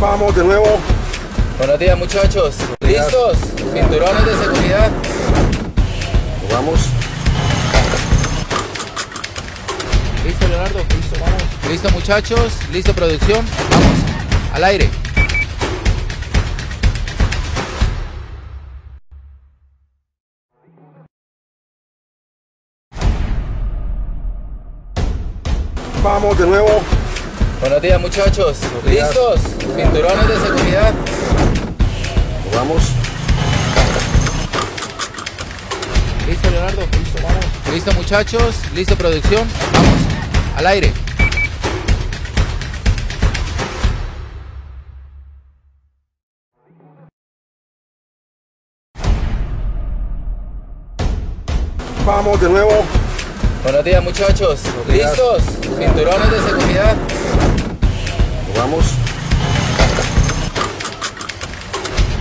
Vamos de nuevo. Buenos días muchachos. ¿Listos? Cinturones de seguridad. Vamos. ¿Listo Leonardo? Listo, vamos. ¿Listo muchachos? ¿Listo producción? Vamos. Al aire. Vamos de nuevo. Buenos días muchachos. ¿Listos? Cinturones de seguridad. Vamos. ¿Listo Leonardo? Listo, vamos. ¿Listo muchachos? ¿Listo producción? Vamos. Al aire. Vamos de nuevo. Buenos días muchachos. ¿Listos? Cinturones de seguridad. Vamos.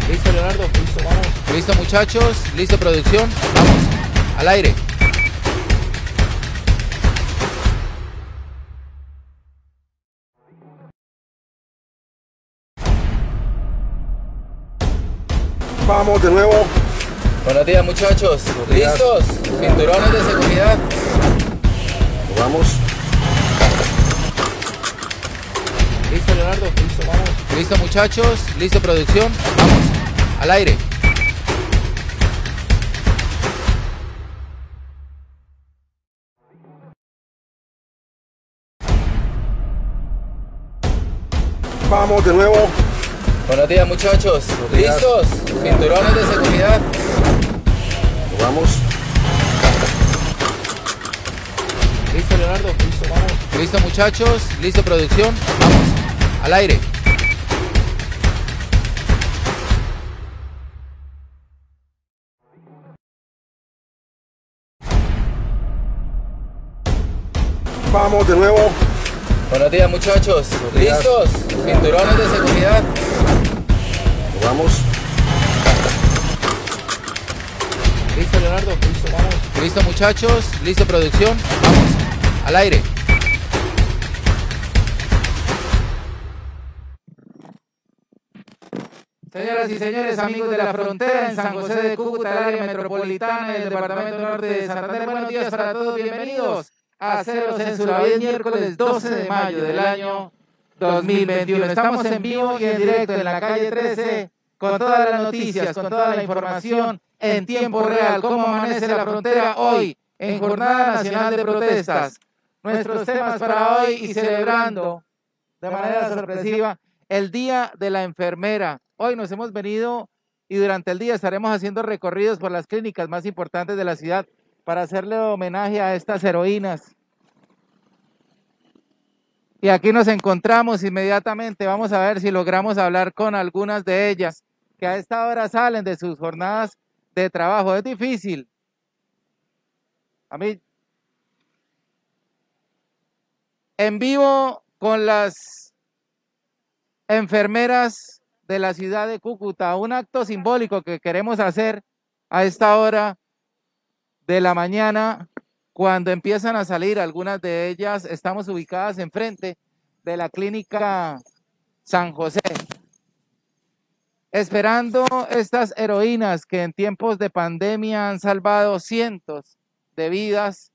¿Listo Leonardo? Listo, vamos. ¿Listo muchachos? ¿Listo producción? Vamos. Al aire. Vamos de nuevo. Buenos días muchachos. días. ¿Listos? Cinturones de seguridad. Vamos. ¿Listo Leonardo? Listo, vamos. ¿Listo muchachos? ¿Listo producción? Vamos. Al aire. Vamos de nuevo. Buenos días muchachos. días. ¿Listos? Cinturones de seguridad. Vamos. ¿Listo Leonardo? Listo, vamos. ¿Listo muchachos? ¿Listo producción? Vamos. Al aire. Vamos de nuevo. Buenos días muchachos. días. ¿Listos? Cinturones de seguridad. Vamos. ¿Listo Leonardo? Listo, vamos. ¿Listo muchachos? ¿Listo producción? Vamos. Al aire. Señoras y señores, amigos de la frontera en San José de Cúcuta, el área metropolitana del departamento norte de Santander. Buenos días para todos, bienvenidos a Cero Censura. Hoy es miércoles 12 de mayo del año 2021. Estamos en vivo y en directo en la calle 13 con todas las noticias, con toda la información en tiempo real. ¿Cómo amanece la frontera hoy en Jornada Nacional de Protestas? Nuestros temas para hoy y celebrando de manera sorpresiva el Día de la Enfermera. Hoy nos hemos venido y durante el día estaremos haciendo recorridos por las clínicas más importantes de la ciudad para hacerle homenaje a estas heroínas. Y aquí nos encontramos inmediatamente. Vamos a ver si logramos hablar con algunas de ellas que a esta hora salen de sus jornadas de trabajo. Es difícil. A mí, en vivo con las enfermeras de la ciudad de Cúcuta, un acto simbólico que queremos hacer a esta hora de la mañana, cuando empiezan a salir algunas de ellas, estamos ubicadas enfrente de la clínica San José, esperando estas heroínas que en tiempos de pandemia han salvado cientos de vidas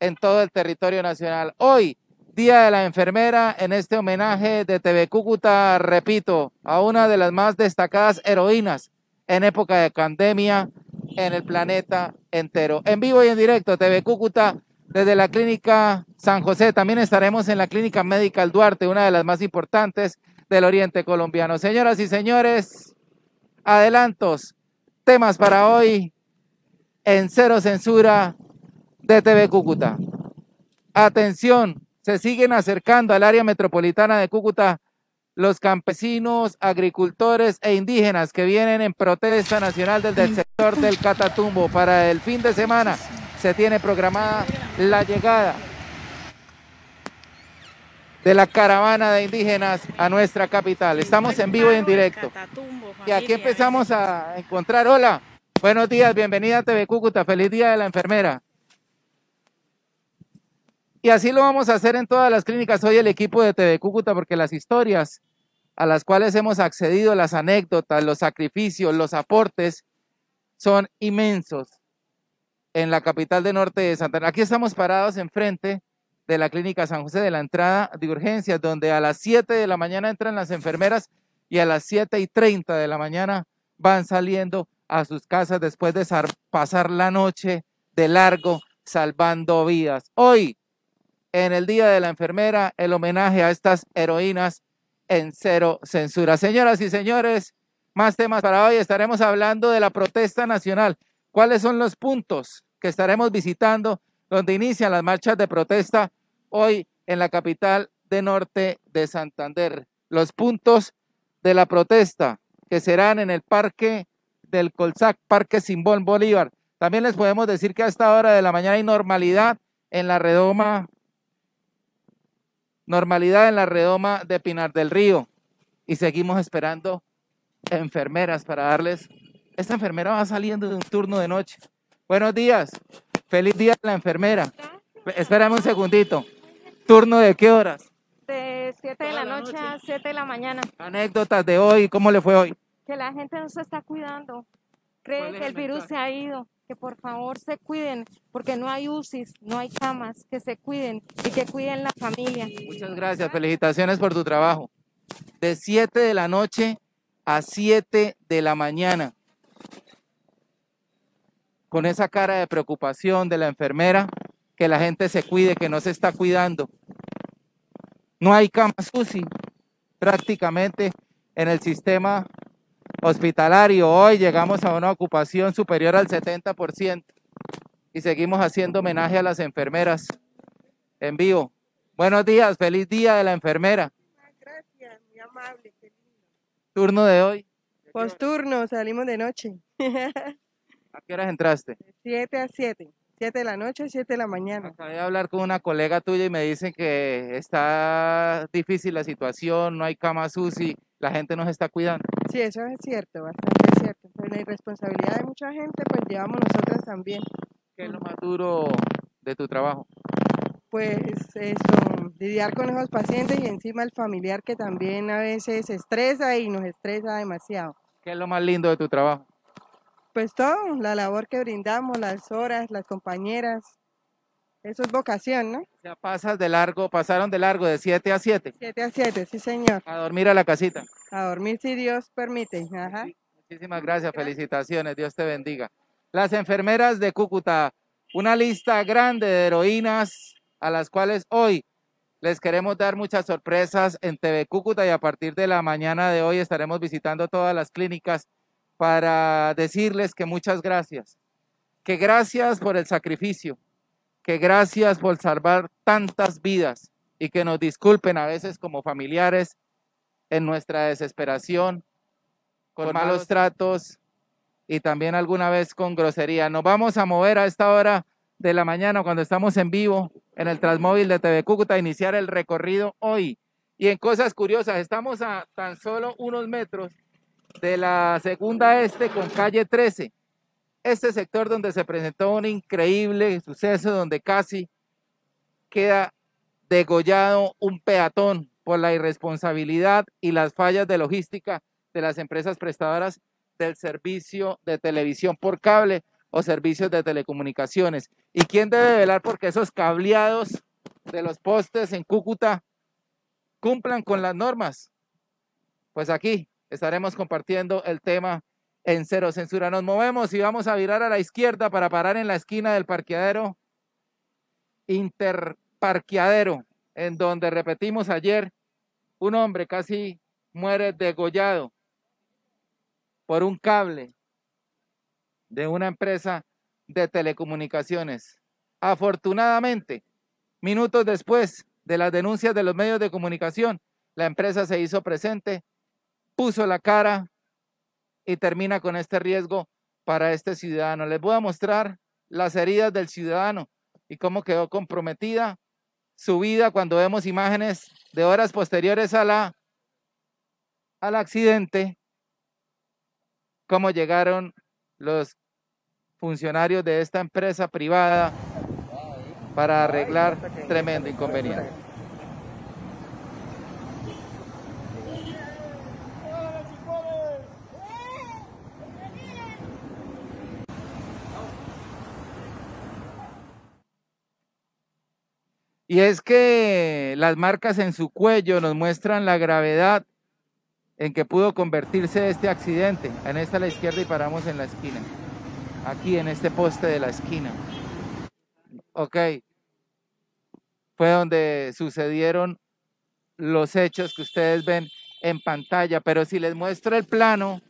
en todo el territorio nacional. Hoy, Día de la Enfermera, en este homenaje de TV Cúcuta, repito, a una de las más destacadas heroínas en época de pandemia en el planeta entero. En vivo y en directo, TV Cúcuta, desde la clínica San José. También estaremos en la clínica Medical Duarte, una de las más importantes del oriente colombiano. Señoras y señores, adelantos, temas para hoy en cero censura de TV Cúcuta. Atención, se siguen acercando al área metropolitana de Cúcuta los campesinos, agricultores e indígenas que vienen en protesta nacional desde el sector del Catatumbo. Para el fin de semana se tiene programada la llegada de la caravana de indígenas a nuestra capital. Estamos en vivo y en directo. Y aquí empezamos a encontrar, hola, buenos días, bienvenida a TV Cúcuta, feliz día de la enfermera. Y así lo vamos a hacer en todas las clínicas. Hoy el equipo de TV Cúcuta, porque las historias a las cuales hemos accedido, las anécdotas, los sacrificios, los aportes, son inmensos en la capital de norte de Santander. Aquí estamos parados enfrente de la clínica San José de la entrada de urgencias, donde a las 7 de la mañana entran las enfermeras y a las 7 y 30 de la mañana van saliendo a sus casas después de pasar la noche de largo salvando vidas. Hoy, en el Día de la Enfermera, el homenaje a estas heroínas en cero censura. Señoras y señores, más temas para hoy. Estaremos hablando de la protesta nacional. ¿Cuáles son los puntos que estaremos visitando donde inician las marchas de protesta hoy en la capital de norte de Santander? Los puntos de la protesta que serán en el Parque del Colsac, Parque Simbol Bolívar. También les podemos decir que a esta hora de la mañana hay normalidad en la redoma, normalidad en la redoma de Pinar del Río. Y seguimos esperando enfermeras para darles. Esta enfermera va saliendo de un turno de noche. Buenos días. Feliz día a la enfermera. Espérame un segundito. ¿Turno de qué horas? De 7 de la, noche, a 7 de la mañana. Anécdotas de hoy, ¿cómo le fue hoy? Que la gente no se está cuidando. Cree que el, virus se ha ido. Que por favor se cuiden, porque no hay UCIs, no hay camas, que se cuiden y que cuiden la familia. Muchas gracias, felicitaciones por tu trabajo. De 7 de la noche a 7 de la mañana. Con esa cara de preocupación de la enfermera, que la gente se cuide, que no se está cuidando. No hay camas UCI prácticamente en el sistema hospitalario. Hoy llegamos a una ocupación superior al 70% y seguimos haciendo homenaje a las enfermeras en vivo. Buenos días, feliz día de la enfermera. Gracias, muy amable. ¿Turno de hoy? Posturno, salimos de noche. ¿A qué horas entraste? 7 a 7. 7 de la noche, 7 de la mañana. Acabé de hablar con una colega tuya y me dicen que está difícil la situación, no hay camas UCI, la gente nos está cuidando. Sí, eso es cierto, bastante cierto. Pues la irresponsabilidad de mucha gente, pues llevamos nosotros también. ¿Qué es lo más duro de tu trabajo? Pues eso, lidiar con esos pacientes y encima el familiar que también a veces estresa y nos estresa demasiado. ¿Qué es lo más lindo de tu trabajo? Pues todo, la labor que brindamos, las horas, las compañeras. Eso es vocación, ¿no? Ya pasas de largo, pasaron de largo de 7 a 7. 7 a 7, sí señor. A dormir a la casita. A dormir si Dios permite. Ajá. Muchísimas gracias, felicitaciones, Dios te bendiga. Las enfermeras de Cúcuta, una lista grande de heroínas a las cuales hoy les queremos dar muchas sorpresas en TV Cúcuta y a partir de la mañana de hoy estaremos visitando todas las clínicas para decirles que muchas gracias, que gracias por el sacrificio, que gracias por salvar tantas vidas y que nos disculpen a veces como familiares en nuestra desesperación, con, malos tratos y también alguna vez con grosería. Nos vamos a mover a esta hora de la mañana cuando estamos en vivo en el Transmóvil de TV Cúcuta a iniciar el recorrido hoy. Y en cosas curiosas, estamos a tan solo unos metros de la segunda este con calle 13. Este sector donde se presentó un increíble suceso donde casi queda degollado un peatón por la irresponsabilidad y las fallas de logística de las empresas prestadoras del servicio de televisión por cable o servicios de telecomunicaciones. ¿Y quién debe velar porque esos cableados de los postes en Cúcuta cumplan con las normas? Pues aquí, estaremos compartiendo el tema en cero censura. Nos movemos y vamos a virar a la izquierda para parar en la esquina del parqueadero interparqueadero, en donde repetimos ayer, un hombre casi muere degollado por un cable de una empresa de telecomunicaciones. Afortunadamente, minutos después de las denuncias de los medios de comunicación, la empresa se hizo presente puso la cara y termina con este riesgo para este ciudadano. Les voy a mostrar las heridas del ciudadano y cómo quedó comprometida su vida cuando vemos imágenes de horas posteriores a la, al accidente, cómo llegaron los funcionarios de esta empresa privada para arreglar tremendo inconveniente. Y es que las marcas en su cuello nos muestran la gravedad en que pudo convertirse este accidente. En esta a la izquierda y paramos en la esquina. Aquí en este poste de la esquina. Ok. Fue donde sucedieron los hechos que ustedes ven en pantalla. Pero si les muestro el plano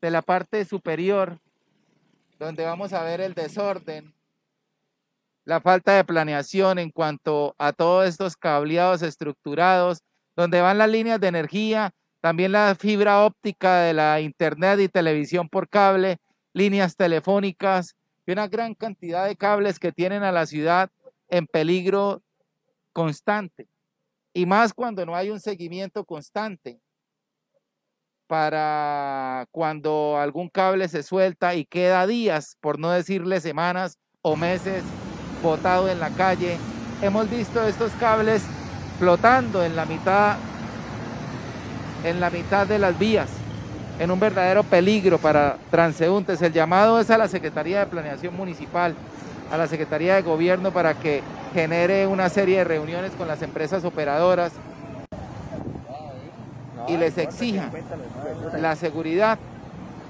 de la parte superior, donde vamos a ver el desorden, la falta de planeación en cuanto a todos estos cableados estructurados, donde van las líneas de energía, también la fibra óptica de la internet y televisión por cable, líneas telefónicas y una gran cantidad de cables que tienen a la ciudad en peligro constante. Y más cuando no hay un seguimiento constante para cuando algún cable se suelta y queda días, por no decirle semanas o meses, botado en la calle. Hemos visto estos cables flotando en la mitad en la mitad de las vías, en un verdadero peligro para transeúntes. El llamado es a la Secretaría de Planeación Municipal, a la Secretaría de Gobierno para que genere una serie de reuniones con las empresas operadoras y les exija la seguridad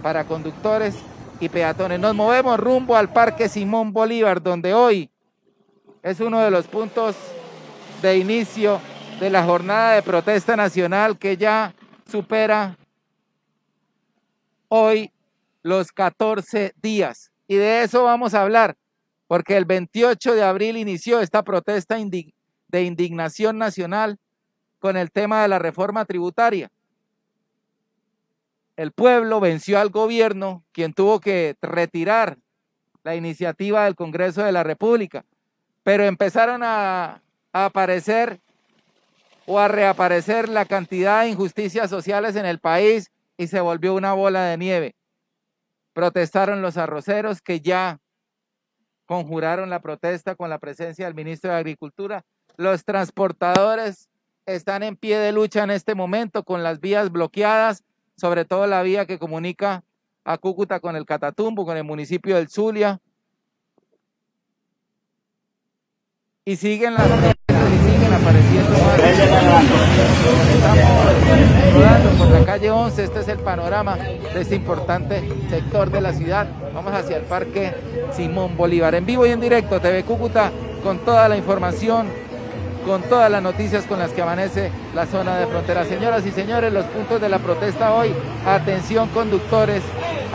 para conductores y peatones. Nos movemos rumbo al Parque Simón Bolívar, donde hoy es uno de los puntos de inicio de la jornada de protesta nacional que ya supera hoy los 14 días. Y de eso vamos a hablar, porque el 28 de abril inició esta protesta de indignación nacional con el tema de la reforma tributaria. El pueblo venció al gobierno, quien tuvo que retirar la iniciativa del Congreso de la República pero empezaron a, aparecer o a reaparecer la cantidad de injusticias sociales en el país y se volvió una bola de nieve. Protestaron los arroceros que ya conjuraron la protesta con la presencia del ministro de Agricultura. Los transportadores están en pie de lucha en este momento con las vías bloqueadas, sobre todo la vía que comunica a Cúcuta con el Catatumbo, con el municipio del Zulia. Y siguen las y siguen apareciendo más. Estamos rodando por la calle 11, este es el panorama de este importante sector de la ciudad. Vamos hacia el Parque Simón Bolívar. En vivo y en directo, TV Cúcuta, con toda la información, con todas las noticias con las que amanece la zona de frontera. Señoras y señores, los puntos de la protesta hoy, atención conductores,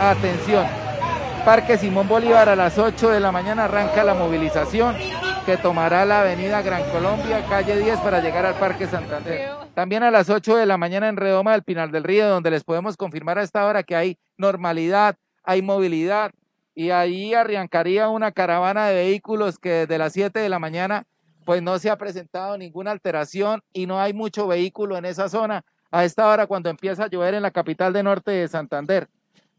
atención. Parque Simón Bolívar a las 8 de la mañana arranca la movilización que tomará la avenida Gran Colombia, calle 10, para llegar al Parque Santander. También a las 8 de la mañana en Redoma del Pinal del Río, donde les podemos confirmar a esta hora que hay normalidad, hay movilidad, y ahí arrancaría una caravana de vehículos que desde las 7 de la mañana pues no se ha presentado ninguna alteración y no hay mucho vehículo en esa zona a esta hora cuando empieza a llover en la capital de norte de Santander.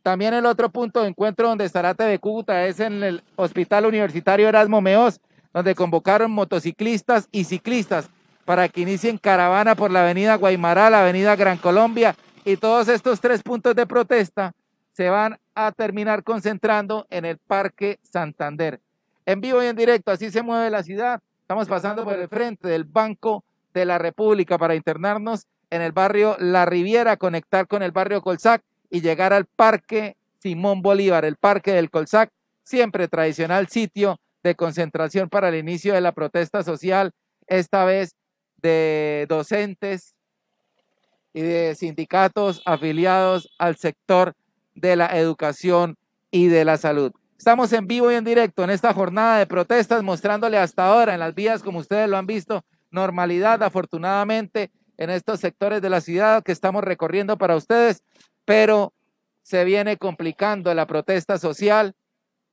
También el otro punto de encuentro donde estará TV Cúcuta es en el Hospital Universitario Erasmo Meos, donde convocaron motociclistas y ciclistas para que inicien caravana por la avenida Guaymará, la avenida Gran Colombia y todos estos tres puntos de protesta se van a terminar concentrando en el Parque Santander. En vivo y en directo, así se mueve la ciudad. Estamos pasando por el frente del Banco de la República para internarnos en el barrio La Riviera, conectar con el barrio Colsac y llegar al Parque Simón Bolívar, el Parque del Colsac, siempre tradicional sitio de concentración para el inicio de la protesta social, esta vez de docentes y de sindicatos afiliados al sector de la educación y de la salud. Estamos en vivo y en directo en esta jornada de protestas, mostrándole hasta ahora en las vías, como ustedes lo han visto, normalidad, afortunadamente, en estos sectores de la ciudad que estamos recorriendo para ustedes, pero se viene complicando la protesta social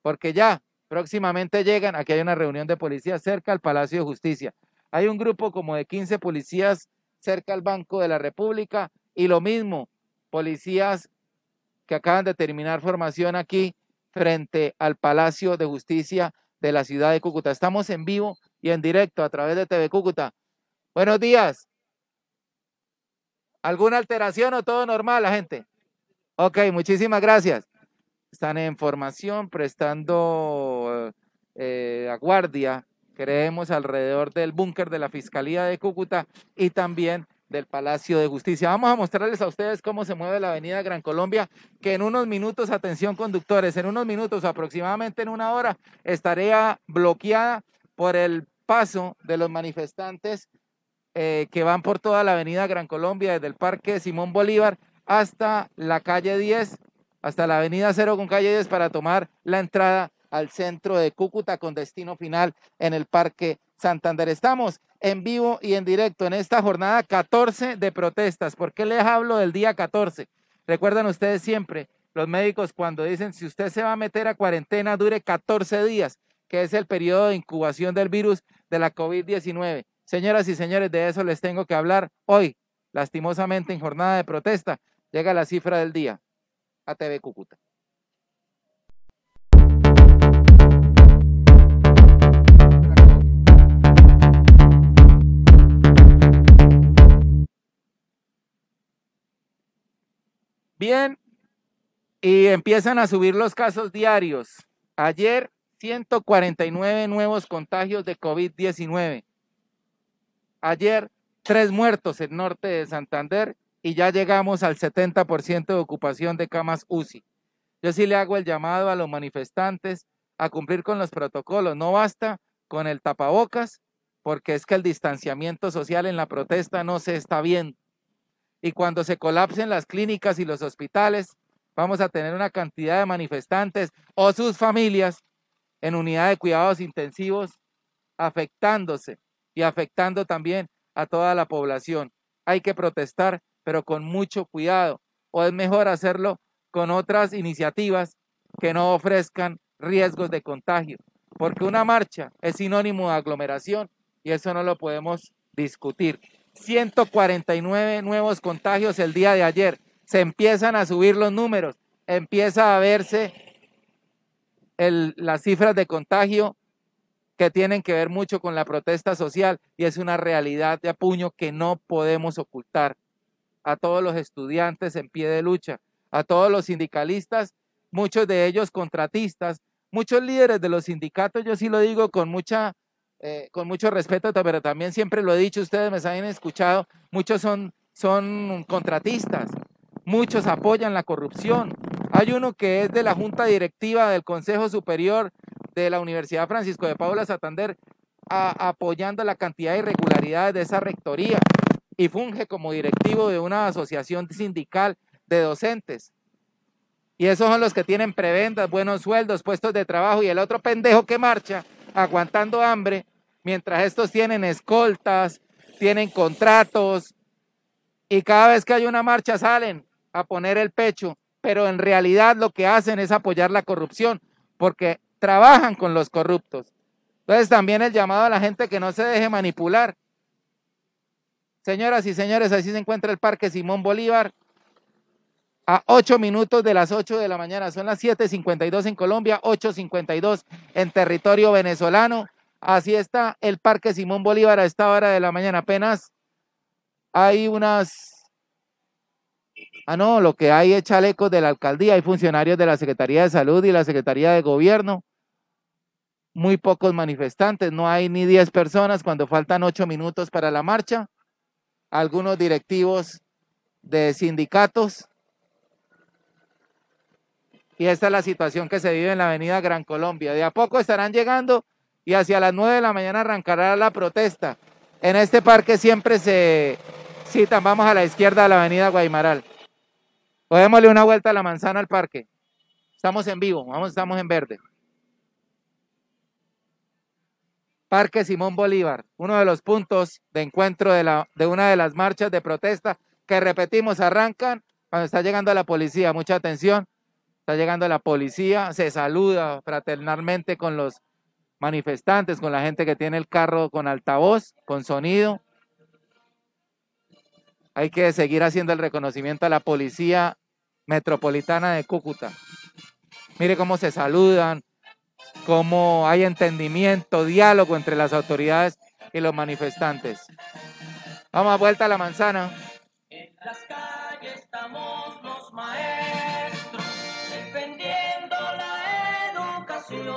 porque ya Próximamente llegan, aquí hay una reunión de policías cerca al Palacio de Justicia. Hay un grupo como de 15 policías cerca al Banco de la República y lo mismo, policías que acaban de terminar formación aquí frente al Palacio de Justicia de la ciudad de Cúcuta. Estamos en vivo y en directo a través de TV Cúcuta. Buenos días. ¿Alguna alteración o todo normal, la gente? Ok, muchísimas gracias están en formación, prestando eh, a guardia creemos alrededor del búnker de la Fiscalía de Cúcuta y también del Palacio de Justicia. Vamos a mostrarles a ustedes cómo se mueve la avenida Gran Colombia, que en unos minutos, atención conductores, en unos minutos, aproximadamente en una hora, estaría bloqueada por el paso de los manifestantes eh, que van por toda la avenida Gran Colombia, desde el Parque Simón Bolívar hasta la calle 10, hasta la avenida 0 con calle 10 para tomar la entrada al centro de Cúcuta con destino final en el Parque Santander. Estamos en vivo y en directo en esta jornada 14 de protestas. ¿Por qué les hablo del día 14? Recuerdan ustedes siempre, los médicos cuando dicen si usted se va a meter a cuarentena dure 14 días, que es el periodo de incubación del virus de la COVID-19. Señoras y señores, de eso les tengo que hablar hoy. Lastimosamente en jornada de protesta llega la cifra del día a TV Cúcuta. Bien, y empiezan a subir los casos diarios. Ayer, 149 nuevos contagios de COVID-19. Ayer, tres muertos en norte de Santander y ya llegamos al 70% de ocupación de camas UCI. Yo sí le hago el llamado a los manifestantes a cumplir con los protocolos. No basta con el tapabocas, porque es que el distanciamiento social en la protesta no se está viendo y cuando se colapsen las clínicas y los hospitales, vamos a tener una cantidad de manifestantes o sus familias en unidad de cuidados intensivos afectándose y afectando también a toda la población. Hay que protestar, pero con mucho cuidado. O es mejor hacerlo con otras iniciativas que no ofrezcan riesgos de contagio, porque una marcha es sinónimo de aglomeración y eso no lo podemos discutir. 149 nuevos contagios el día de ayer. Se empiezan a subir los números, empieza a verse las cifras de contagio que tienen que ver mucho con la protesta social y es una realidad de apuño que no podemos ocultar. A todos los estudiantes en pie de lucha, a todos los sindicalistas, muchos de ellos contratistas, muchos líderes de los sindicatos, yo sí lo digo con mucha eh, con mucho respeto, pero también siempre lo he dicho, ustedes me han escuchado, muchos son, son contratistas, muchos apoyan la corrupción. Hay uno que es de la Junta Directiva del Consejo Superior de la Universidad Francisco de Paula Santander, apoyando la cantidad de irregularidades de esa rectoría y funge como directivo de una asociación sindical de docentes. Y esos son los que tienen prebendas, buenos sueldos, puestos de trabajo y el otro pendejo que marcha aguantando hambre, mientras estos tienen escoltas, tienen contratos y cada vez que hay una marcha salen a poner el pecho, pero en realidad lo que hacen es apoyar la corrupción porque trabajan con los corruptos. Entonces también el llamado a la gente que no se deje manipular. Señoras y señores, así se encuentra el Parque Simón Bolívar a 8 minutos de las 8 de la mañana. Son las 7.52 en Colombia, 8.52 en territorio venezolano. Así está el Parque Simón Bolívar a esta hora de la mañana. Apenas hay unas... Ah, no, lo que hay es chalecos de la alcaldía, hay funcionarios de la Secretaría de Salud y la Secretaría de Gobierno. Muy pocos manifestantes, no hay ni 10 personas cuando faltan 8 minutos para la marcha. Algunos directivos de sindicatos y esta es la situación que se vive en la avenida Gran Colombia. De a poco estarán llegando y hacia las 9 de la mañana arrancará la protesta. En este parque siempre se citan, vamos a la izquierda de la avenida Guaymaral. Podémosle una vuelta a la manzana al parque. Estamos en vivo, vamos, estamos en verde. Parque Simón Bolívar, uno de los puntos de encuentro de, la, de una de las marchas de protesta que repetimos, arrancan cuando está llegando la policía. Mucha atención Está llegando la policía, se saluda fraternalmente con los manifestantes, con la gente que tiene el carro con altavoz, con sonido. Hay que seguir haciendo el reconocimiento a la policía metropolitana de Cúcuta. Mire cómo se saludan, cómo hay entendimiento, diálogo entre las autoridades y los manifestantes. Vamos a vuelta a la manzana. En las calles estamos los maestros defendiendo la educación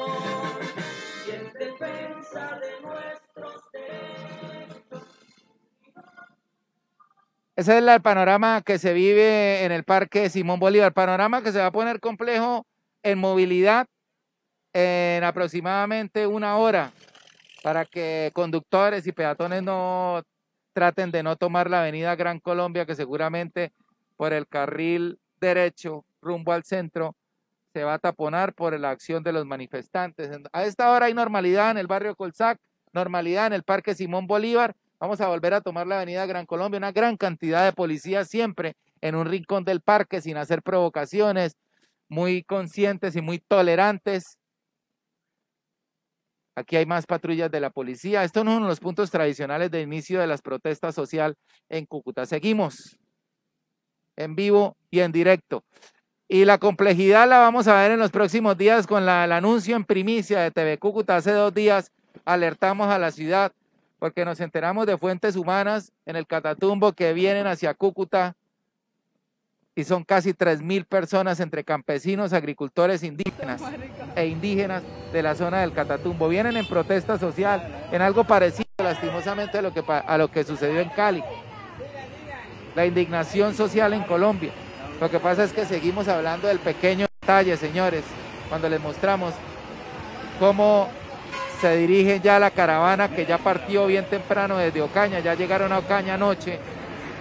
y en defensa de nuestros derechos. Ese es el panorama que se vive en el Parque Simón Bolívar, panorama que se va a poner complejo en movilidad en aproximadamente una hora para que conductores y peatones no traten de no tomar la avenida Gran Colombia, que seguramente por el carril derecho rumbo al centro se va a taponar por la acción de los manifestantes. A esta hora hay normalidad en el barrio Colzac, normalidad en el Parque Simón Bolívar. Vamos a volver a tomar la avenida Gran Colombia, una gran cantidad de policías siempre en un rincón del parque sin hacer provocaciones, muy conscientes y muy tolerantes Aquí hay más patrullas de la policía. Esto no es uno de los puntos tradicionales de inicio de las protestas social en Cúcuta. Seguimos en vivo y en directo. Y la complejidad la vamos a ver en los próximos días con la, el anuncio en primicia de TV Cúcuta. Hace dos días alertamos a la ciudad porque nos enteramos de fuentes humanas en el Catatumbo que vienen hacia Cúcuta y son casi 3.000 personas entre campesinos, agricultores indígenas e indígenas de la zona del Catatumbo. Vienen en protesta social, en algo parecido lastimosamente a lo que, a lo que sucedió en Cali. La indignación social en Colombia. Lo que pasa es que seguimos hablando del pequeño detalle, señores, cuando les mostramos cómo se dirige ya la caravana que ya partió bien temprano desde Ocaña, ya llegaron a Ocaña anoche,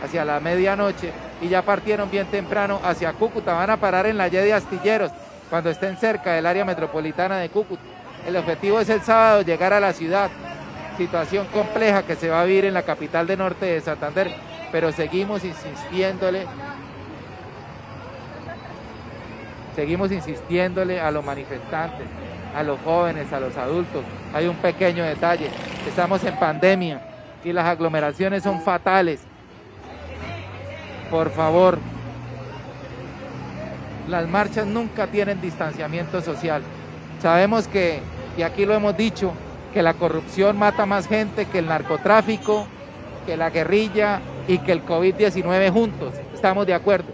hacia la medianoche, y ya partieron bien temprano hacia Cúcuta. Van a parar en la Y de Astilleros cuando estén cerca del área metropolitana de Cúcuta. El objetivo es el sábado llegar a la ciudad. Situación compleja que se va a vivir en la capital de norte de Santander, pero seguimos insistiéndole. Seguimos insistiéndole a los manifestantes, a los jóvenes, a los adultos. Hay un pequeño detalle. Estamos en pandemia y las aglomeraciones son fatales por favor, las marchas nunca tienen distanciamiento social. Sabemos que, y aquí lo hemos dicho, que la corrupción mata más gente que el narcotráfico, que la guerrilla y que el COVID-19 juntos. Estamos de acuerdo.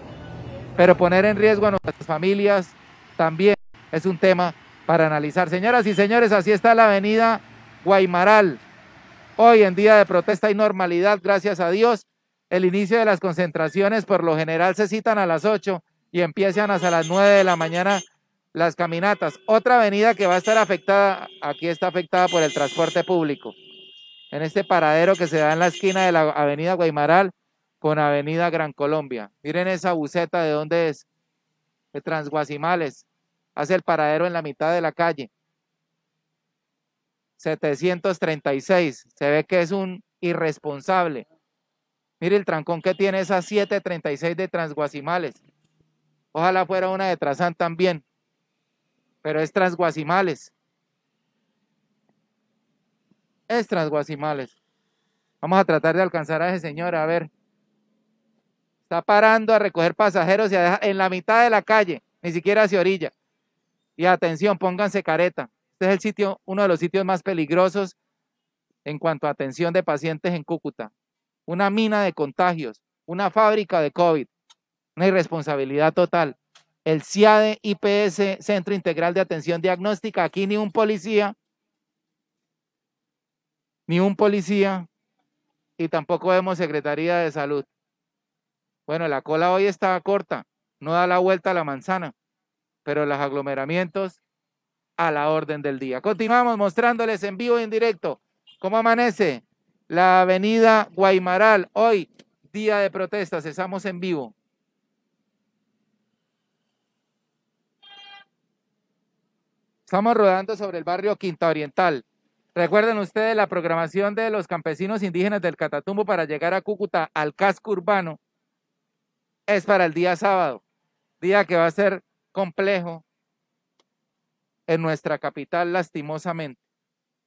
Pero poner en riesgo a nuestras familias también es un tema para analizar. Señoras y señores, así está la avenida Guaymaral. Hoy en día de protesta y normalidad, gracias a Dios, el inicio de las concentraciones por lo general se citan a las 8 y empiezan hasta las 9 de la mañana las caminatas. Otra avenida que va a estar afectada, aquí está afectada por el transporte público. En este paradero que se da en la esquina de la avenida Guaymaral con avenida Gran Colombia. Miren esa buceta de dónde es. De Transguasimales. Hace el paradero en la mitad de la calle. 736. Se ve que es un irresponsable. Mire el trancón que tiene esa 736 de Transguasimales. Ojalá fuera una de Trazán también, pero es Transguasimales. Es Transguasimales. Vamos a tratar de alcanzar a ese señor, a ver. Está parando a recoger pasajeros y en la mitad de la calle, ni siquiera hacia orilla. Y atención, pónganse careta. Este es el sitio, uno de los sitios más peligrosos en cuanto a atención de pacientes en Cúcuta una mina de contagios, una fábrica de COVID, una irresponsabilidad total. El CIADE IPS, Centro Integral de Atención Diagnóstica, aquí ni un policía, ni un policía, y tampoco vemos Secretaría de Salud. Bueno, la cola hoy está corta, no da la vuelta a la manzana, pero los aglomeramientos a la orden del día. Continuamos mostrándoles en vivo y en directo cómo amanece la avenida Guaymaral. Hoy, día de protestas, estamos en vivo. Estamos rodando sobre el barrio Quinta Oriental. Recuerden ustedes la programación de los campesinos indígenas del Catatumbo para llegar a Cúcuta al casco urbano es para el día sábado, día que va a ser complejo en nuestra capital lastimosamente.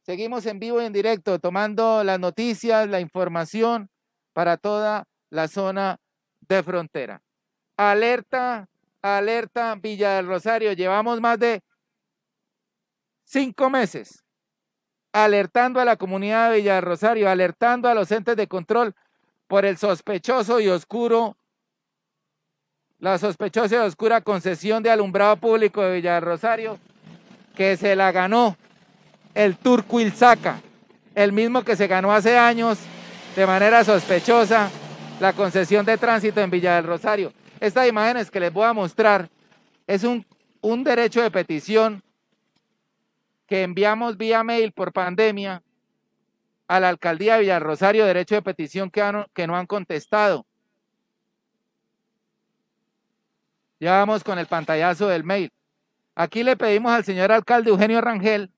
Seguimos en vivo y en directo tomando las noticias, la información para toda la zona de frontera. Alerta, alerta Villa del Rosario. Llevamos más de cinco meses alertando a la comunidad de Villa del Rosario, alertando a los entes de control por el sospechoso y oscuro, la sospechosa y oscura concesión de alumbrado público de Villa del Rosario, que se la ganó el Turco Ilzaca, el mismo que se ganó hace años de manera sospechosa la concesión de tránsito en Villa del Rosario. Estas imágenes que les voy a mostrar es un, un derecho de petición que enviamos vía mail por pandemia a la alcaldía de Villa del Rosario, derecho de petición que, que no han contestado. Ya vamos con el pantallazo del mail. Aquí le pedimos al señor alcalde Eugenio Rangel,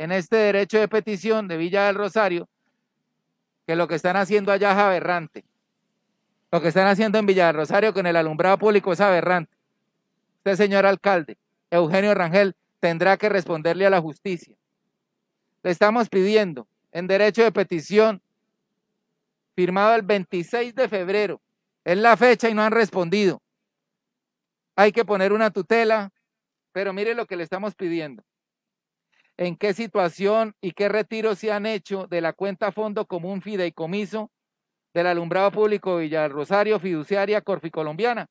en este derecho de petición de Villa del Rosario, que lo que están haciendo allá es aberrante. Lo que están haciendo en Villa del Rosario con el alumbrado público es aberrante. Usted, señor alcalde, Eugenio Rangel, tendrá que responderle a la justicia. Le estamos pidiendo en derecho de petición, firmado el 26 de febrero. Es la fecha y no han respondido. Hay que poner una tutela, pero mire lo que le estamos pidiendo. ¿En qué situación y qué retiros se han hecho de la cuenta Fondo Común Fideicomiso del Alumbrado Público Villa del Rosario, fiduciaria Corficolombiana?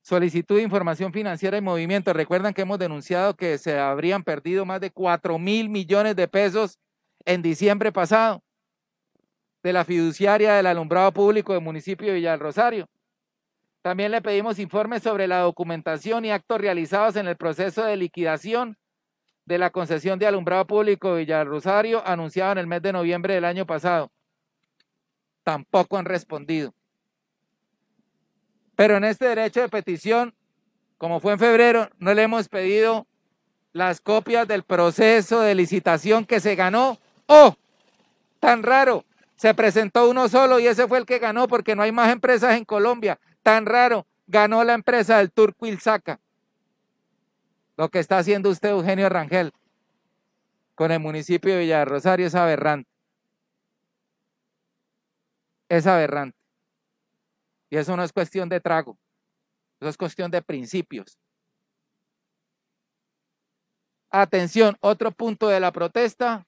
Solicitud de información financiera y movimiento. Recuerdan que hemos denunciado que se habrían perdido más de 4 mil millones de pesos en diciembre pasado de la fiduciaria del alumbrado público del municipio de Villa del Rosario. También le pedimos informes sobre la documentación y actos realizados en el proceso de liquidación de la concesión de alumbrado público de Villa del Rosario anunciado en el mes de noviembre del año pasado. Tampoco han respondido. Pero en este derecho de petición, como fue en febrero, no le hemos pedido las copias del proceso de licitación que se ganó. ¡Oh! Tan raro. Se presentó uno solo y ese fue el que ganó porque no hay más empresas en Colombia. Tan raro. Ganó la empresa del Turco Ilzaca. Lo que está haciendo usted, Eugenio Rangel, con el municipio de Villa es aberrante. Es aberrante. Y eso no es cuestión de trago, eso es cuestión de principios. Atención, otro punto de la protesta.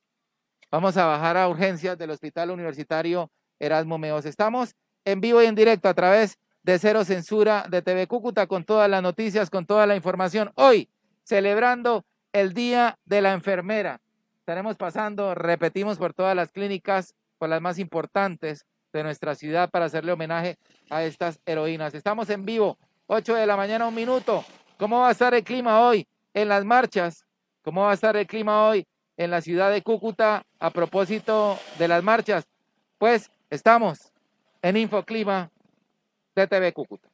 Vamos a bajar a urgencias del Hospital Universitario Erasmo Meos. Estamos en vivo y en directo a través de Cero Censura de TV Cúcuta con todas las noticias, con toda la información. Hoy, celebrando el Día de la Enfermera. Estaremos pasando, repetimos, por todas las clínicas, por las más importantes de nuestra ciudad para hacerle homenaje a estas heroínas. Estamos en vivo, 8 de la mañana, un minuto. ¿Cómo va a estar el clima hoy en las marchas? ¿Cómo va a estar el clima hoy en la ciudad de Cúcuta a propósito de las marchas? Pues estamos en Infoclima de TV Cúcuta.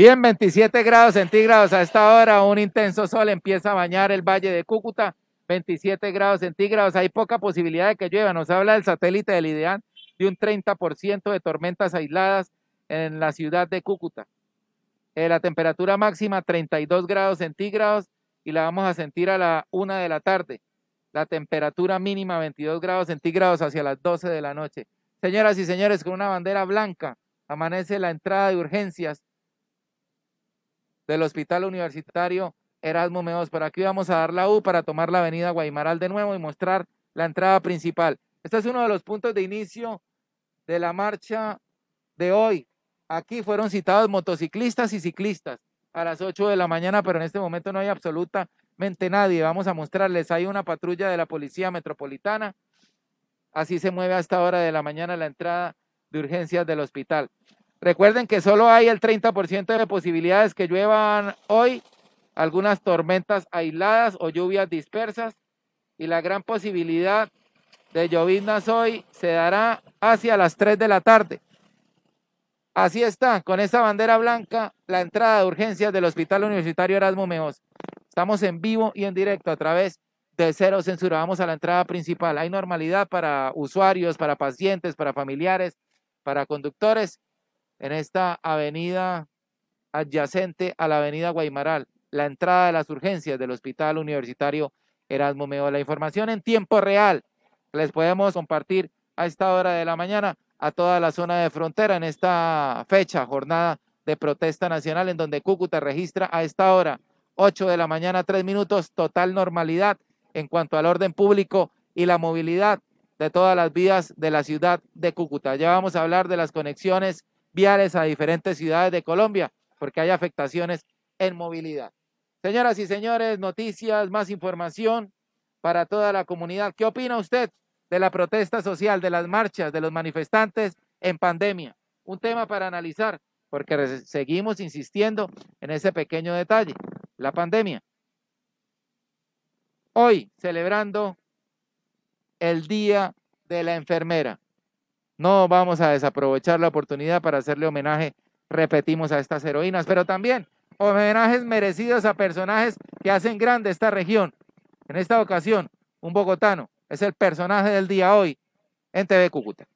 Bien, 27 grados centígrados a esta hora, un intenso sol empieza a bañar el valle de Cúcuta, 27 grados centígrados, hay poca posibilidad de que llueva, nos habla el satélite del IDEAN de un 30% de tormentas aisladas en la ciudad de Cúcuta. Eh, la temperatura máxima 32 grados centígrados y la vamos a sentir a la una de la tarde. La temperatura mínima 22 grados centígrados hacia las 12 de la noche. Señoras y señores, con una bandera blanca amanece la entrada de urgencias del Hospital Universitario Erasmo Meos. Por aquí vamos a dar la U para tomar la avenida Guaymaral de nuevo y mostrar la entrada principal. Este es uno de los puntos de inicio de la marcha de hoy. Aquí fueron citados motociclistas y ciclistas a las 8 de la mañana, pero en este momento no hay absolutamente nadie. Vamos a mostrarles, hay una patrulla de la Policía Metropolitana. Así se mueve a esta hora de la mañana la entrada de urgencias del hospital. Recuerden que solo hay el 30% de posibilidades que lluevan hoy, algunas tormentas aisladas o lluvias dispersas y la gran posibilidad de lloviznas hoy se dará hacia las 3 de la tarde. Así está, con esta bandera blanca, la entrada de urgencias del Hospital Universitario Erasmo Meos. Estamos en vivo y en directo a través de Cero Censura. Vamos a la entrada principal. Hay normalidad para usuarios, para pacientes, para familiares, para conductores en esta avenida adyacente a la avenida Guaymaral, la entrada de las urgencias del Hospital Universitario Erasmo Meo. La información en tiempo real les podemos compartir a esta hora de la mañana a toda la zona de frontera en esta fecha, jornada de protesta nacional en donde Cúcuta registra a esta hora, 8 de la mañana, 3 minutos, total normalidad en cuanto al orden público y la movilidad de todas las vías de la ciudad de Cúcuta. Ya vamos a hablar de las conexiones viales a diferentes ciudades de Colombia. porque hay afectaciones en movilidad. Señoras y señores, noticias, más información para toda la comunidad. ¿Qué opina usted de la protesta social, de las marchas, de los manifestantes en pandemia? Un tema para analizar, porque seguimos insistiendo en ese pequeño detalle, la pandemia. Hoy, celebrando el Día de la Enfermera. No vamos a desaprovechar la oportunidad para hacerle homenaje, repetimos, a estas heroínas, pero también homenajes merecidos a personajes que hacen grande esta región. En esta ocasión, un bogotano es el personaje del día hoy en TV Cúcuta.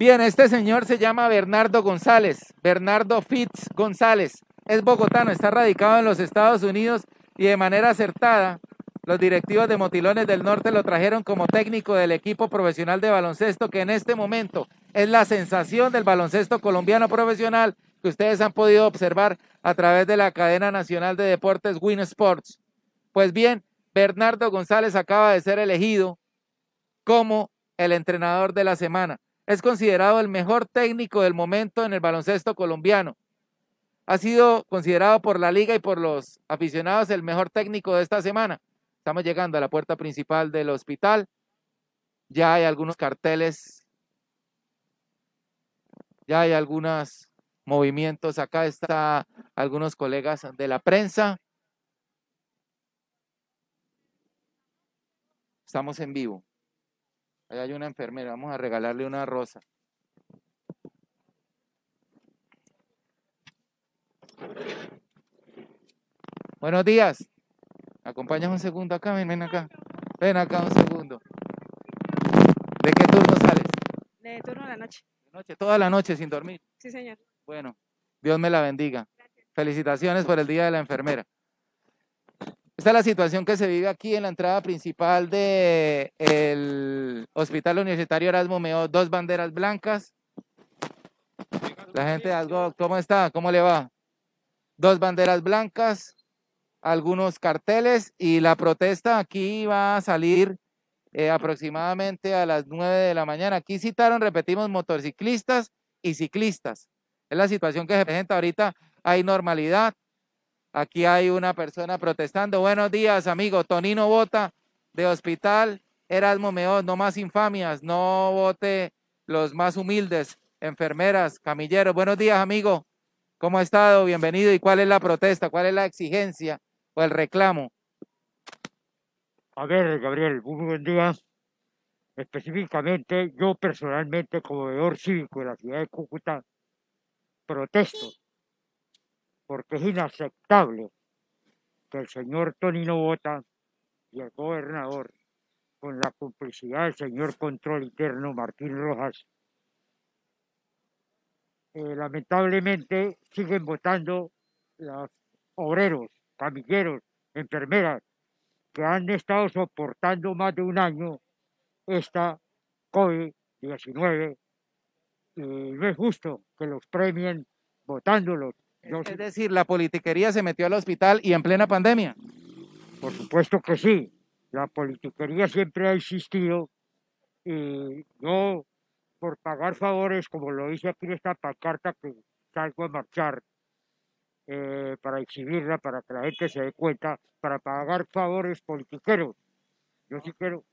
Bien, este señor se llama Bernardo González, Bernardo Fitz González. Es bogotano, está radicado en los Estados Unidos y de manera acertada, los directivos de Motilones del Norte lo trajeron como técnico del equipo profesional de baloncesto que en este momento es la sensación del baloncesto colombiano profesional que ustedes han podido observar a través de la cadena nacional de deportes Win Sports. Pues bien, Bernardo González acaba de ser elegido como el entrenador de la semana es considerado el mejor técnico del momento en el baloncesto colombiano. Ha sido considerado por la liga y por los aficionados el mejor técnico de esta semana. Estamos llegando a la puerta principal del hospital. Ya hay algunos carteles. Ya hay algunos movimientos. Acá están algunos colegas de la prensa. Estamos en vivo. Allá hay una enfermera, vamos a regalarle una rosa. Buenos días. ¿Acompañas un segundo acá? Ven, ven acá. Ven acá un segundo. ¿De qué turno sales? De turno de la noche. De noche, toda la noche sin dormir. Sí, señor. Bueno, Dios me la bendiga. Felicitaciones por el Día de la Enfermera. Esta es la situación que se vive aquí en la entrada principal del Hospital Universitario Erasmo Meo, dos banderas blancas. La gente de ¿cómo está? ¿Cómo le va? Dos banderas blancas, algunos carteles y la protesta aquí va a salir eh, aproximadamente a las 9 de la mañana. Aquí citaron, repetimos, motociclistas y ciclistas. Es la situación que se presenta ahorita. Hay normalidad, Aquí hay una persona protestando. Buenos días, amigo. Tonino Bota de Hospital Erasmo Meón. No más infamias. No vote los más humildes. Enfermeras, camilleros. Buenos días, amigo. ¿Cómo ha estado? Bienvenido. ¿Y cuál es la protesta? ¿Cuál es la exigencia o el reclamo? A ver, Gabriel, muy buen día. Específicamente, yo personalmente, como veedor cívico de la ciudad de Cúcuta, protesto porque es inaceptable que el señor Tonino Bota y el gobernador, con la complicidad del señor control interno Martín Rojas, eh, lamentablemente siguen votando los obreros, camilleros, enfermeras, que han estado soportando más de un año esta COVID-19. Y no es justo que los premien votándolos es decir, la politiquería se metió al hospital y en plena pandemia. Por supuesto que sí. La politiquería siempre ha existido y no por pagar favores, como lo dice aquí en esta pancarta que salgo a marchar eh, para exhibirla, para que la gente se dé cuenta, para pagar favores politiqueros. Yo sí quiero.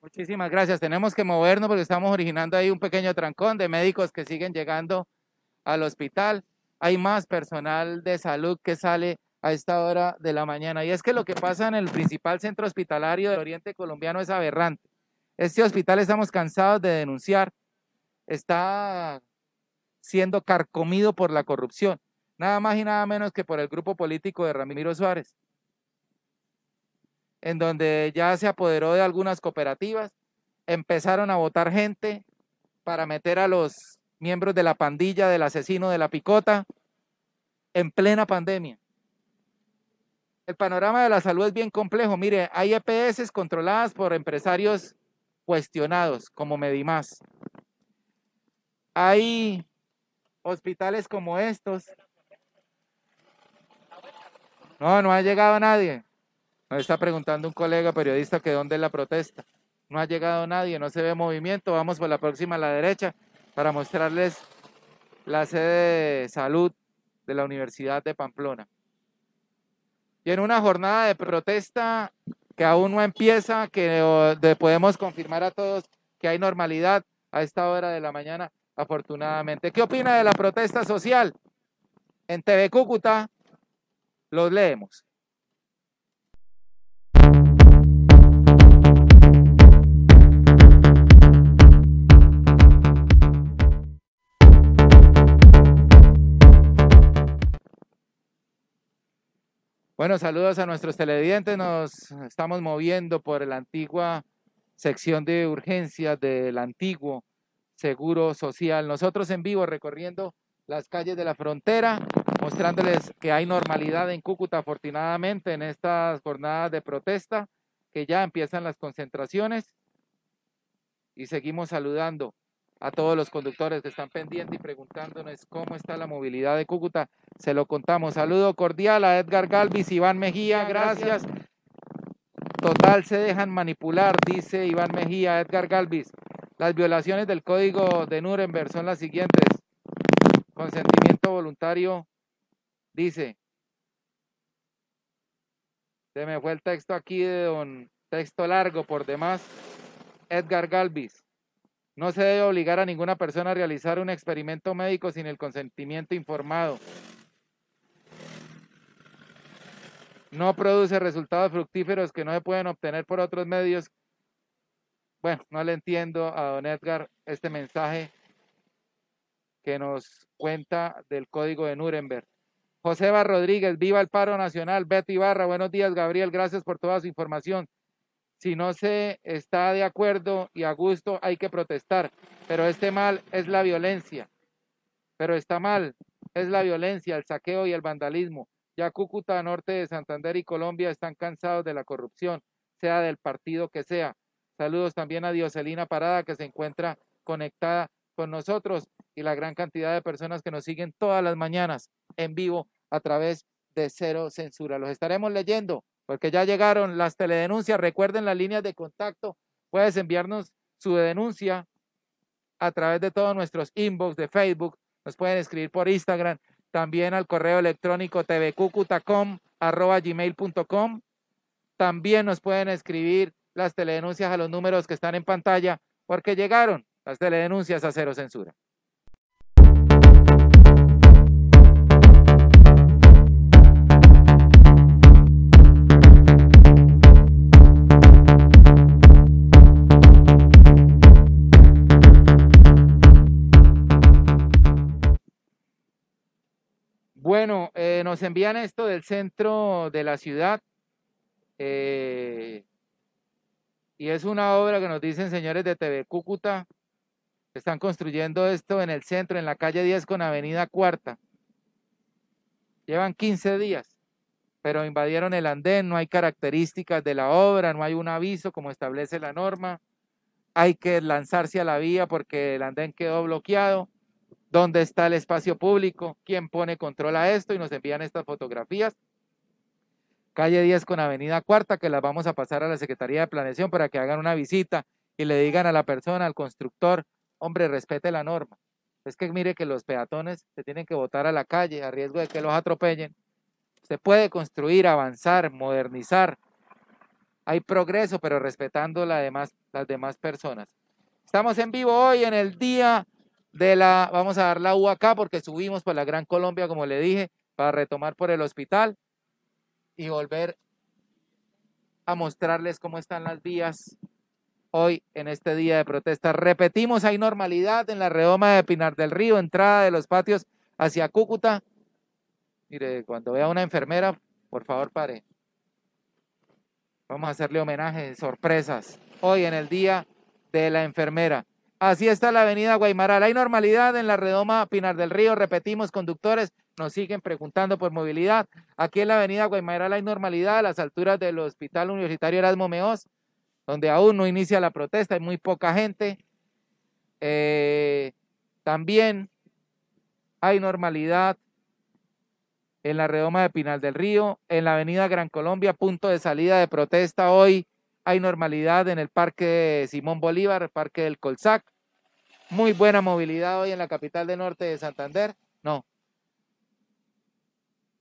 Muchísimas gracias. Tenemos que movernos porque estamos originando ahí un pequeño trancón de médicos que siguen llegando al hospital hay más personal de salud que sale a esta hora de la mañana. Y es que lo que pasa en el principal centro hospitalario del Oriente Colombiano es aberrante. Este hospital estamos cansados de denunciar, está siendo carcomido por la corrupción, nada más y nada menos que por el grupo político de Ramiro Suárez, en donde ya se apoderó de algunas cooperativas, empezaron a votar gente para meter a los miembros de la pandilla del asesino de la picota, en plena pandemia. El panorama de la salud es bien complejo. Mire, hay EPS controladas por empresarios cuestionados, como Medimás. Hay hospitales como estos. No, no ha llegado nadie. Nos está preguntando un colega periodista que dónde es la protesta. No ha llegado nadie, no se ve movimiento. Vamos por la próxima a la derecha para mostrarles la sede de salud de la Universidad de Pamplona. Y en una jornada de protesta que aún no empieza, que podemos confirmar a todos que hay normalidad a esta hora de la mañana, afortunadamente. ¿Qué opina de la protesta social? En TV Cúcuta los leemos. Bueno, saludos a nuestros televidentes. Nos estamos moviendo por la antigua sección de urgencias del antiguo Seguro Social. Nosotros en vivo recorriendo las calles de la frontera, mostrándoles que hay normalidad en Cúcuta, afortunadamente, en estas jornadas de protesta, que ya empiezan las concentraciones. Y seguimos saludando a todos los conductores que están pendientes y preguntándonos cómo está la movilidad de Cúcuta. Se lo contamos. Saludo cordial a Edgar Galvis, Iván Mejía, gracias. Total, se dejan manipular, dice Iván Mejía, Edgar Galvis. Las violaciones del código de Nuremberg son las siguientes. Consentimiento voluntario, dice. Se me fue el texto aquí de un texto largo por demás. Edgar Galvis. No se debe obligar a ninguna persona a realizar un experimento médico sin el consentimiento informado. No produce resultados fructíferos que no se pueden obtener por otros medios. Bueno, no le entiendo a don Edgar este mensaje que nos cuenta del código de Nuremberg. Joseba Rodríguez, viva el paro nacional. Betty Barra, buenos días, Gabriel, gracias por toda su información. Si no se está de acuerdo y a gusto, hay que protestar. Pero este mal es la violencia. Pero está mal, es la violencia, el saqueo y el vandalismo. Ya Cúcuta, norte de Santander y Colombia están cansados de la corrupción, sea del partido que sea. Saludos también a Dioselina Parada, que se encuentra conectada con nosotros y la gran cantidad de personas que nos siguen todas las mañanas en vivo a través de Cero Censura. Los estaremos leyendo porque ya llegaron las teledenuncias. Recuerden las líneas de contacto. Puedes enviarnos su denuncia a través de todos nuestros inbox de Facebook. Nos pueden escribir por Instagram, también al correo electrónico tvcucutacom.gmail.com. También nos pueden escribir las teledenuncias a los números que están en pantalla, porque llegaron las teledenuncias a cero censura. Nos envían esto del centro de la ciudad. Eh, y es una obra que nos dicen señores de TV Cúcuta. Están construyendo esto en el centro, en la calle 10 con Avenida Cuarta. Llevan 15 días, pero invadieron el andén, no hay características de la obra, no hay un aviso como establece la norma. Hay que lanzarse a la vía porque el andén quedó bloqueado dónde está el espacio público, quién pone control a esto y nos envían estas fotografías. Calle 10 con Avenida Cuarta, que las vamos a pasar a la Secretaría de Planeación para que hagan una visita y le digan a la persona, al constructor, hombre, respete la norma. Es que mire que los peatones se tienen que botar a la calle a riesgo de que los atropellen. Se puede construir, avanzar, modernizar. Hay progreso, pero respetando las demás personas. Estamos en vivo hoy en el día de la, vamos a dar la U acá porque subimos por la Gran Colombia, como le dije, para retomar por el hospital y volver a mostrarles cómo están las vías hoy en este día de protesta. Repetimos, hay normalidad en la redoma de Pinar del Río, entrada de los patios hacia Cúcuta. Mire, cuando vea una enfermera, por favor pare. Vamos a hacerle homenaje, sorpresas, hoy en el día de la enfermera. Así está la avenida Guaymaral. Hay normalidad en la redoma Pinar del Río. Repetimos, conductores nos siguen preguntando por movilidad. Aquí en la avenida Guaymaral hay normalidad a las alturas del Hospital Universitario Erasmo Meos, donde aún no inicia la protesta, hay muy poca gente. Eh, también hay normalidad en la redoma de Pinal del Río, en la avenida Gran Colombia, punto de salida de protesta hoy. Hay normalidad en el Parque Simón Bolívar, Parque del Colsac. Muy buena movilidad hoy en la capital del norte de Santander. No.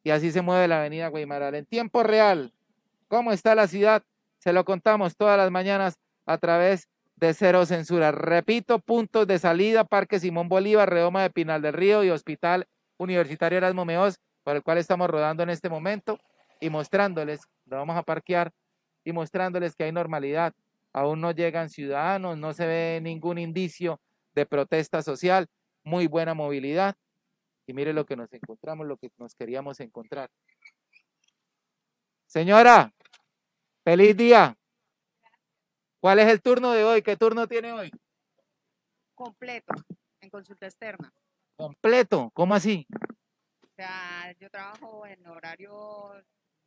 Y así se mueve la avenida Guaymaral. En tiempo real, ¿cómo está la ciudad? Se lo contamos todas las mañanas a través de Cero Censura. Repito, puntos de salida, Parque Simón Bolívar, Redoma de Pinal del Río y Hospital Universitario Erasmo Meos, por el cual estamos rodando en este momento y mostrándoles, lo vamos a parquear y mostrándoles que hay normalidad. Aún no llegan ciudadanos, no se ve ningún indicio de protesta social, muy buena movilidad. Y mire lo que nos encontramos, lo que nos queríamos encontrar. Señora, feliz día. ¿Cuál es el turno de hoy? ¿Qué turno tiene hoy? completo en consulta externa. Completo, ¿cómo así? O sea, yo trabajo en horario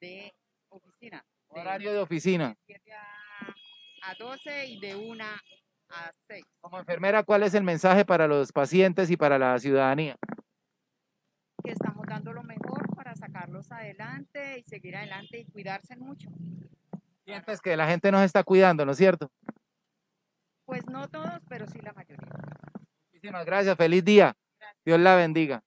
de oficina. Horario de oficina. 7 a, a 12 y de 1 a 6. Como enfermera, ¿cuál es el mensaje para los pacientes y para la ciudadanía? Que estamos dando lo mejor para sacarlos adelante y seguir adelante y cuidarse mucho. Sientes que la gente nos está cuidando, ¿no es cierto? Pues no todos, pero sí la mayoría. Muchísimas gracias, feliz día. Dios la bendiga.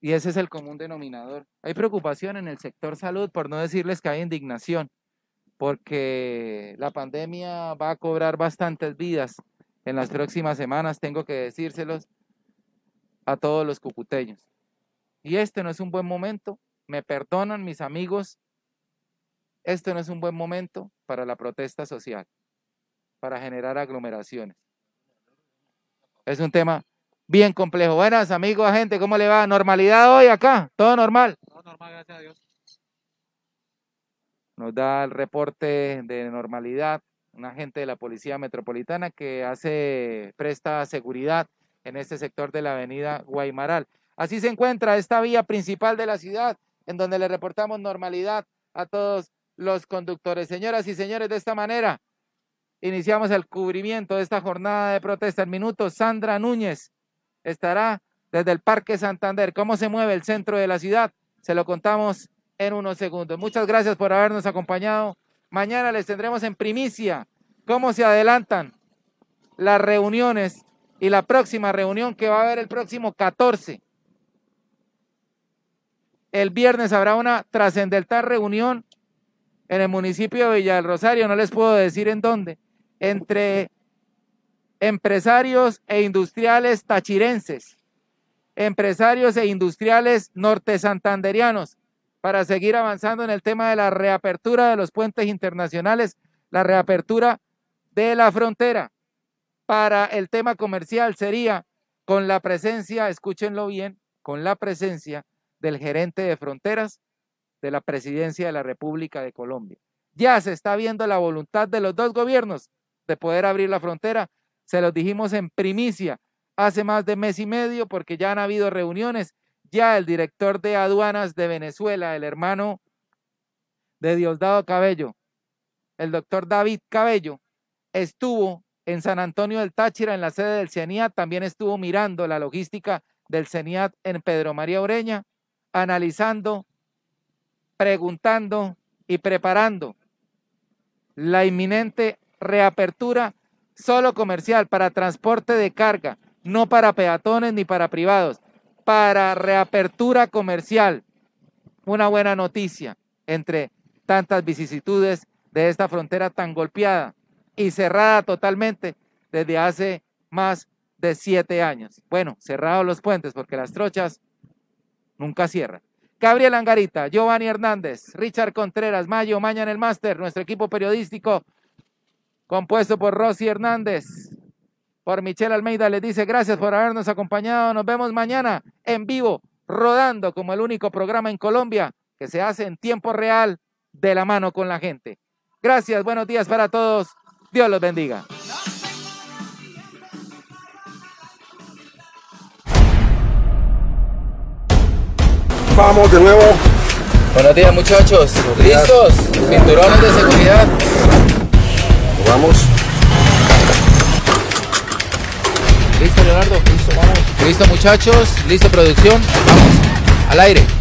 Y ese es el común denominador. Hay preocupación en el sector salud, por no decirles que hay indignación, porque la pandemia va a cobrar bastantes vidas en las próximas semanas, tengo que decírselos a todos los cucuteños. Y este no es un buen momento, me perdonan mis amigos, este no es un buen momento para la protesta social, para generar aglomeraciones. Es un tema bien complejo. Buenas, amigos, gente, ¿cómo le va? ¿Normalidad hoy acá? ¿Todo normal? Todo normal, gracias a Dios. Nos da el reporte de normalidad un agente de la Policía Metropolitana que hace, presta seguridad en este sector de la avenida Guaymaral. Así se encuentra esta vía principal de la ciudad, en donde le reportamos normalidad a todos los conductores. Señoras y señores, de esta manera iniciamos el cubrimiento de esta jornada de protesta. En minutos, Sandra Núñez estará desde el Parque Santander. ¿Cómo se mueve el centro de la ciudad? Se lo contamos en unos segundos. Muchas gracias por habernos acompañado. Mañana les tendremos en primicia cómo se adelantan las reuniones y la próxima reunión que va a haber el próximo 14. El viernes habrá una trascendental reunión en el municipio de Villa del Rosario, no les puedo decir en dónde, entre empresarios e industriales tachirenses, empresarios e industriales norte santanderianos, para seguir avanzando en el tema de la reapertura de los puentes internacionales, la reapertura de la frontera. Para el tema comercial sería con la presencia, escúchenlo bien, con la presencia del gerente de fronteras de la presidencia de la República de Colombia. Ya se está viendo la voluntad de los dos gobiernos de poder abrir la frontera. Se los dijimos en primicia hace más de mes y medio porque ya han habido reuniones. Ya el director de aduanas de Venezuela, el hermano de Diosdado Cabello, el doctor David Cabello, estuvo en San Antonio del Táchira, en la sede del CENIAT, también estuvo mirando la logística del CENIAT en Pedro María Ureña, analizando preguntando y preparando la inminente reapertura solo comercial para transporte de carga, no para peatones ni para privados, para reapertura comercial. Una buena noticia entre tantas vicisitudes de esta frontera tan golpeada y cerrada totalmente desde hace más de siete años. Bueno, cerrados los puentes porque las trochas nunca cierran. Gabriel Angarita, Giovanni Hernández, Richard Contreras, Mayo, Mañana el Máster, nuestro equipo periodístico compuesto por Rosy Hernández, por Michelle Almeida, les dice gracias por habernos acompañado. Nos vemos mañana en vivo, rodando como el único programa en Colombia que se hace en tiempo real de la mano con la gente. Gracias, buenos días para todos. Dios los bendiga. Vamos de nuevo. Buenos días muchachos. días. ¿Listos? Cinturones de seguridad. Vamos. ¿Listo Leonardo? Listo, vamos. Listo muchachos. Listo producción. Vamos. Al aire.